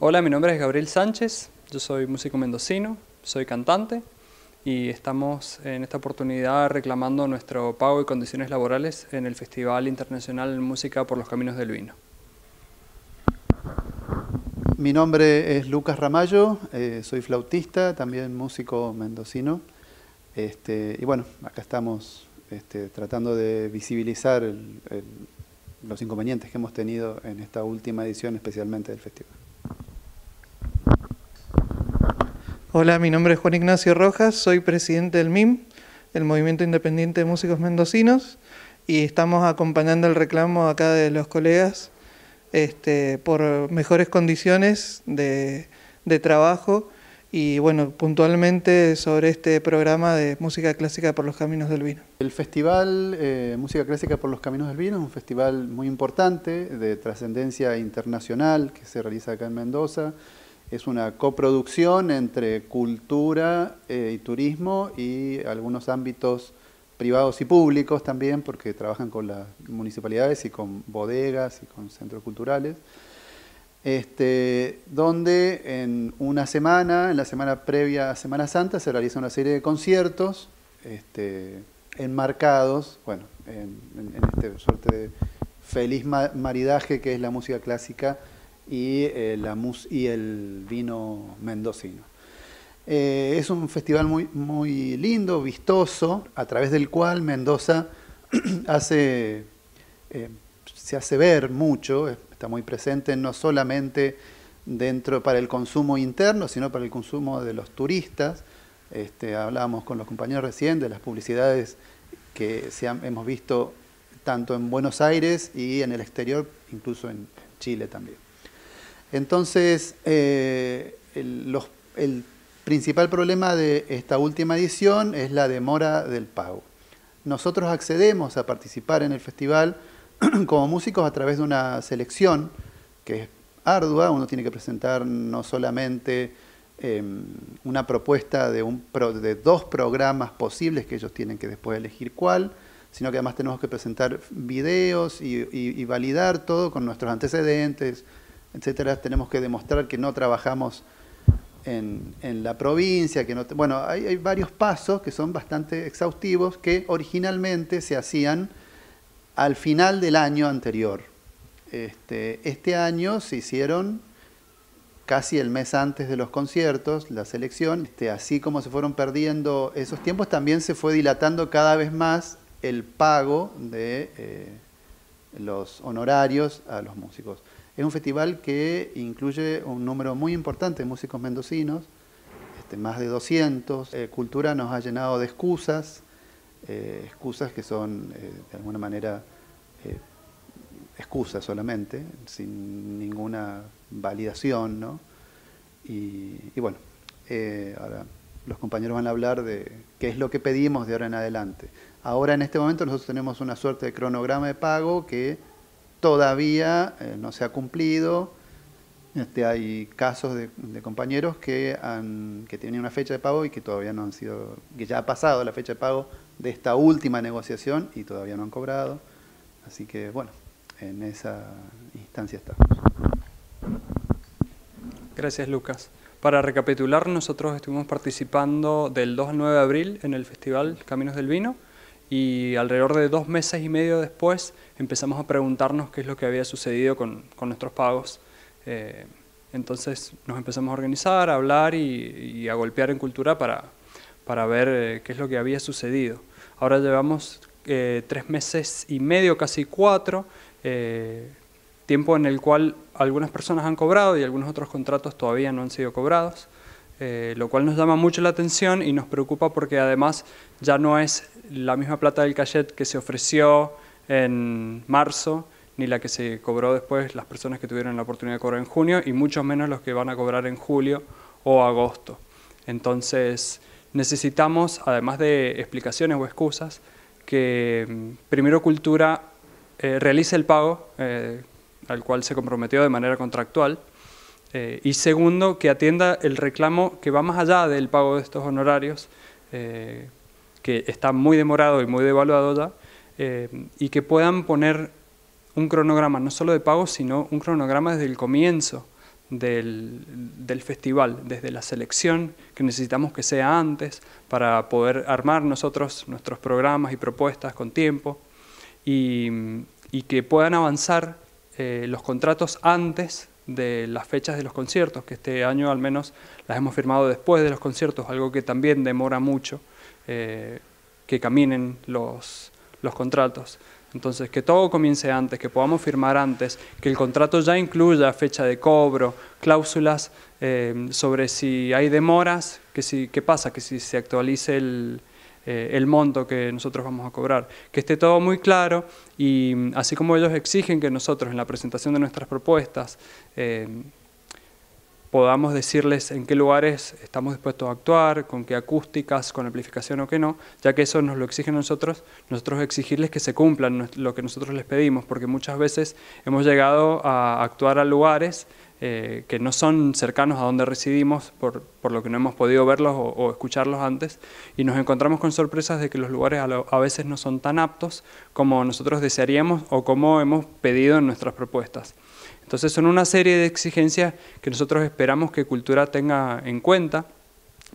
Hola, mi nombre es Gabriel Sánchez, yo soy músico mendocino, soy cantante y estamos en esta oportunidad reclamando nuestro pago y condiciones laborales en el Festival Internacional Música por los Caminos del Vino. Mi nombre es Lucas Ramallo, eh, soy flautista, también músico mendocino. Este, y bueno, acá estamos este, tratando de visibilizar los inconvenientes que hemos tenido en esta última edición especialmente del festival. Hola, mi nombre es Juan Ignacio Rojas, soy presidente del MIM, el Movimiento Independiente de Músicos Mendocinos, y estamos acompañando el reclamo acá de los colegas este, por mejores condiciones de, trabajo y bueno, puntualmente sobre este programa de música clásica por los caminos del vino. El Festival eh, Música Clásica por los Caminos del Vino es un festival muy importante de trascendencia internacional que se realiza acá en Mendoza es una coproducción entre cultura eh, y turismo y algunos ámbitos privados y públicos también, porque trabajan con las municipalidades y con bodegas y con centros culturales. Este, donde en una semana, en la semana previa a Semana Santa, se realiza una serie de conciertos este, enmarcados, bueno, en, este suerte de feliz maridaje que es la música clásica y, eh, la y el vino mendocino. Eh, es un festival muy, muy lindo, vistoso, a través del cual Mendoza hace, eh, se hace ver mucho, está muy presente no solamente dentro para el consumo interno, sino para el consumo de los turistas. Este, hablábamos con los compañeros recién de las publicidades que hemos visto tanto en Buenos Aires y en el exterior, incluso en Chile también. Entonces, eh, el, principal problema de esta última edición es la demora del pago. Nosotros accedemos a participar en el festival como músicos a través de una selección que es ardua, uno tiene que presentar no solamente em, una propuesta de, un de dos programas posibles que ellos tienen que después elegir cuál, sino que además tenemos que presentar videos y validar todo con nuestros antecedentes, etcétera, tenemos que demostrar que no trabajamos en, la provincia, que no bueno, hay, varios pasos que son bastante exhaustivos que originalmente se hacían al final del año anterior. Este, este año se hicieron casi el mes antes de los conciertos, la selección, este, así como se fueron perdiendo esos tiempos, también se fue dilatando cada vez más el pago de eh, los honorarios a los músicos. Es un festival que incluye un número muy importante de músicos mendocinos, este, más de 200. Eh, cultura nos ha llenado de excusas, eh, excusas que son eh, de alguna manera excusas solamente, sin ninguna validación. ¿no? Y, y bueno, ahora los compañeros van a hablar de qué es lo que pedimos de ahora en adelante. Ahora en este momento nosotros tenemos una suerte de cronograma de pago que todavía eh, no se ha cumplido. Este, hay casos de, compañeros que, han, que tienen una fecha de pago y que todavía no han sido, que ya ha pasado la fecha de pago de esta última negociación y todavía no han cobrado. Así que bueno, en esa instancia estamos. Gracias Lucas. Para recapitular, nosotros estuvimos participando del 2 al 9 de abril en el Festival Caminos del Vino y alrededor de dos meses y medio después empezamos a preguntarnos qué es lo que había sucedido con, nuestros pagos. Eh, entonces nos empezamos a organizar, a hablar y, a golpear en cultura para, para ver eh, qué es lo que había sucedido. Ahora llevamos eh, tres meses y medio, casi cuatro, tiempo en el cual algunas personas han cobrado y algunos otros contratos todavía no han sido cobrados. lo cual nos llama mucho la atención y nos preocupa porque además ya no es la misma plata del cachet que se ofreció en marzo, ni la que se cobró después las personas que tuvieron la oportunidad de cobrar en junio, y mucho menos los que van a cobrar en julio o agosto. Entonces, necesitamos, además de explicaciones o excusas, que mm, primero Cultura eh, realice el pago eh, al cual se comprometió de manera contractual, eh, y segundo, que atienda el reclamo que va más allá del pago de estos honorarios, que está muy demorado y muy devaluado ya, eh, y que puedan poner un cronograma no solo de pago, sino un cronograma desde el comienzo del, del, festival, desde la selección que necesitamos que sea antes para poder armar nosotros nuestros programas y propuestas con tiempo y, y que puedan avanzar eh, los contratos antes de las fechas de los conciertos, que este año al menos las hemos firmado después de los conciertos, algo que también demora mucho eh, que caminen los, los contratos. Entonces, que todo comience antes, que podamos firmar antes, que el contrato ya incluya fecha de cobro, cláusulas eh, sobre si hay demoras, que si, qué pasa, que si se actualice el, eh, el monto que nosotros vamos a cobrar. Que esté todo muy claro y así como ellos exigen que nosotros en la presentación de nuestras propuestas eh, podamos decirles en qué lugares estamos dispuestos a actuar, con qué acústicas, con amplificación o qué no, ya que eso nos lo exigen nosotros, nosotros exigirles que se cumplan lo que nosotros les pedimos, porque muchas veces hemos llegado a actuar a lugares eh, que no son cercanos a donde residimos por, por, lo que no hemos podido verlos o, escucharlos antes y nos encontramos con sorpresas de que los lugares a, veces no son tan aptos como nosotros desearíamos o como hemos pedido en nuestras propuestas. Entonces son una serie de exigencias que nosotros esperamos que Cultura tenga en cuenta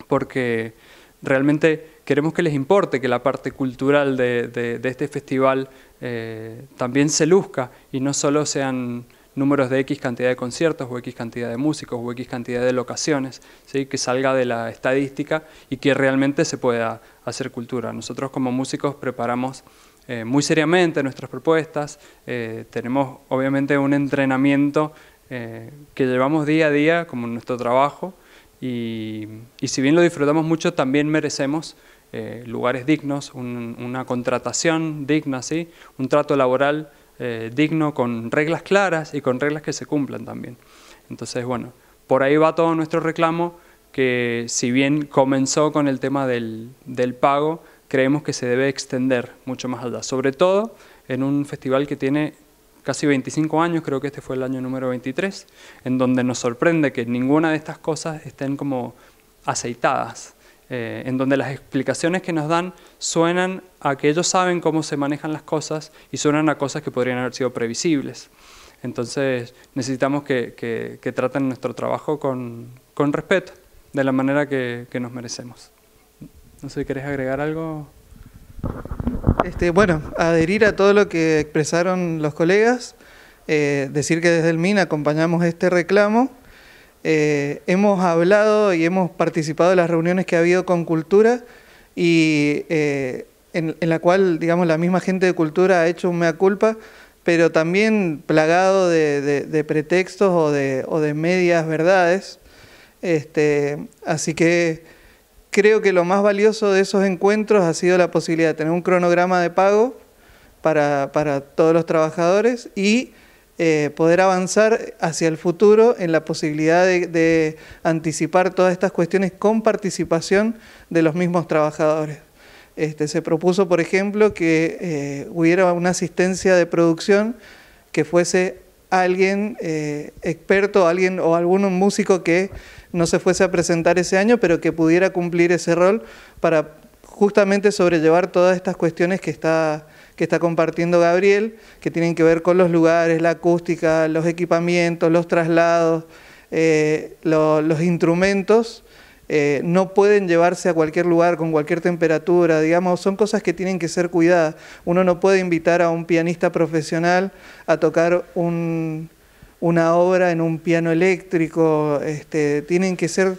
porque realmente queremos que les importe que la parte cultural de, de, este festival eh, también se luzca y no solo sean números de X cantidad de conciertos o X cantidad de músicos o X cantidad de locaciones, que salga de la estadística y que realmente se pueda hacer cultura. Nosotros como músicos preparamos eh, muy seriamente nuestras propuestas, eh, tenemos obviamente un entrenamiento eh, que llevamos día a día como nuestro trabajo y, y, si bien lo disfrutamos mucho también merecemos lugares dignos, una contratación digna, ¿sí? un trato laboral eh, digno, con reglas claras y con reglas que se cumplan también. Entonces, bueno, por ahí va todo nuestro reclamo, que si bien comenzó con el tema del, del pago, creemos que se debe extender mucho más allá, sobre todo en un festival que tiene casi 25 años, creo que este fue el año número 23, en donde nos sorprende que ninguna de estas cosas estén como aceitadas. Eh, en donde las explicaciones que nos dan suenan a que ellos saben cómo se manejan las cosas y suenan a cosas que podrían haber sido previsibles. Entonces necesitamos que, que, traten nuestro trabajo con, con, respeto, de la manera que, que nos merecemos. No sé, ¿querés agregar algo? Este, bueno, adherir a todo lo que expresaron los colegas, eh, decir que desde el MIN acompañamos este reclamo eh, hemos hablado y hemos participado en las reuniones que ha habido con Cultura y eh, en, la cual, digamos, la misma gente de Cultura ha hecho un mea culpa, pero también plagado de, pretextos o de, medias verdades. Este, así que creo que lo más valioso de esos encuentros ha sido la posibilidad de tener un cronograma de pago para todos los trabajadores y eh, poder avanzar hacia el futuro en la posibilidad de, anticipar todas estas cuestiones con participación de los mismos trabajadores. Este, se propuso, por ejemplo, que eh, hubiera una asistencia de producción que fuese alguien eh, experto, alguien o algún músico que no se fuese a presentar ese año, pero que pudiera cumplir ese rol para justamente sobrellevar todas estas cuestiones que está que está compartiendo Gabriel, que tienen que ver con los lugares, la acústica, los equipamientos, los traslados, eh, los instrumentos. Eh, no pueden llevarse a cualquier lugar con cualquier temperatura, digamos, son cosas que tienen que ser cuidadas. Uno no puede invitar a un pianista profesional a tocar una obra en un piano eléctrico, este, tienen que ser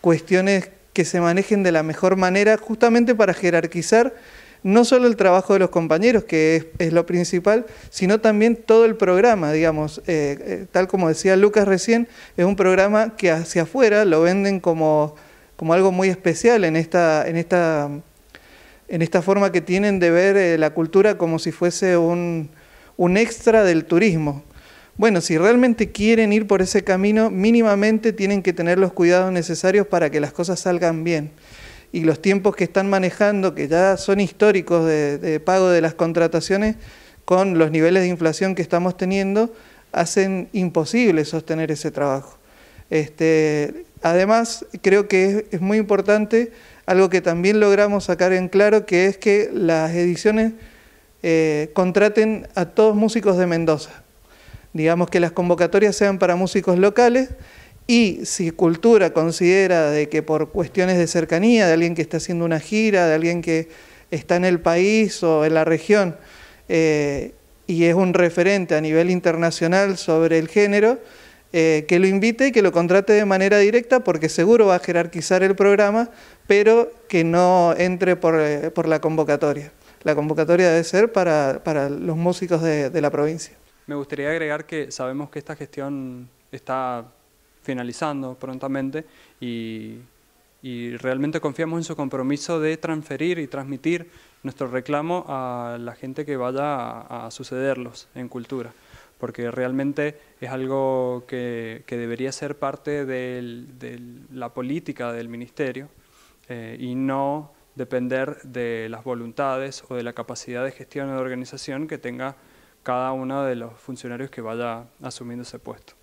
cuestiones que se manejen de la mejor manera justamente para jerarquizar no solo el trabajo de los compañeros, que es, lo principal, sino también todo el programa, digamos, eh, eh, tal como decía Lucas recién, es un programa que hacia afuera lo venden como, como algo muy especial en esta, en esta, en esta forma que tienen de ver eh, la cultura como si fuese un, un extra del turismo. Bueno, si realmente quieren ir por ese camino, mínimamente tienen que tener los cuidados necesarios para que las cosas salgan bien y los tiempos que están manejando, que ya son históricos de, pago de las contrataciones, con los niveles de inflación que estamos teniendo, hacen imposible sostener ese trabajo. Este, además, creo que es, muy importante algo que también logramos sacar en claro, que es que las ediciones eh, contraten a todos músicos de Mendoza. digamos que las convocatorias sean para músicos locales y si Cultura considera de que por cuestiones de cercanía, de alguien que está haciendo una gira, de alguien que está en el país o en la región eh, y es un referente a nivel internacional sobre el género, eh, que lo invite y que lo contrate de manera directa porque seguro va a jerarquizar el programa, pero que no entre por, eh, la convocatoria. La convocatoria debe ser para, los músicos de, de la provincia. Me gustaría agregar que sabemos que esta gestión está finalizando prontamente y, realmente confiamos en su compromiso de transferir y transmitir nuestro reclamo a la gente que vaya a, sucederlos en cultura, porque realmente es algo que, debería ser parte de la política del ministerio eh, y no depender de las voluntades o de la capacidad de gestión o de organización que tenga cada uno de los funcionarios que vaya asumiendo ese puesto.